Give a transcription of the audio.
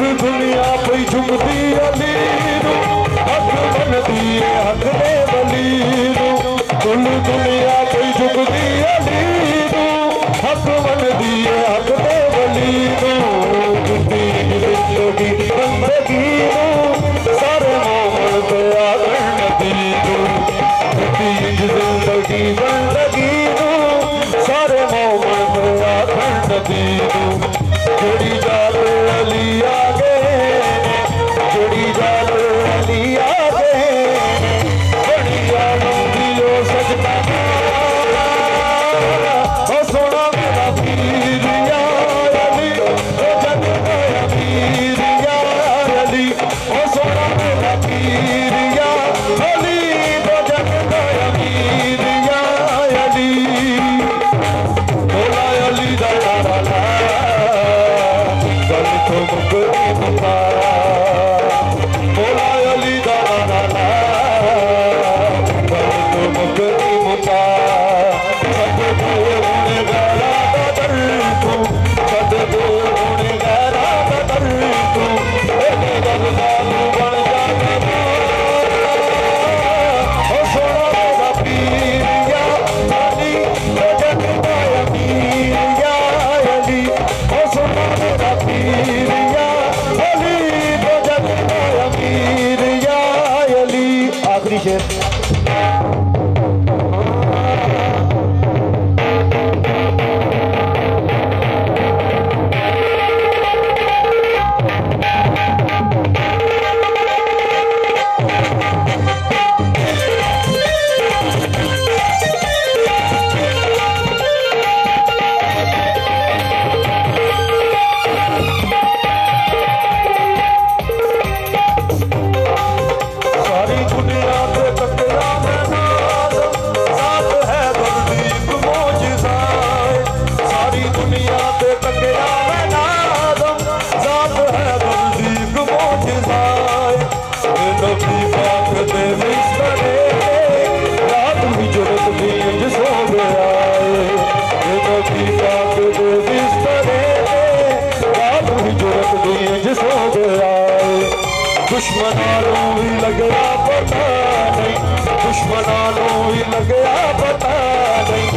दुनिया पे झुमती अलीरू हक बन दिए, हक ने बलीरू दुनिया पे झुमती अलीरू हक बन दिए दुश्मनों ही लग गया पता नहीं दुश्मनानों ही लग गया पता नहीं।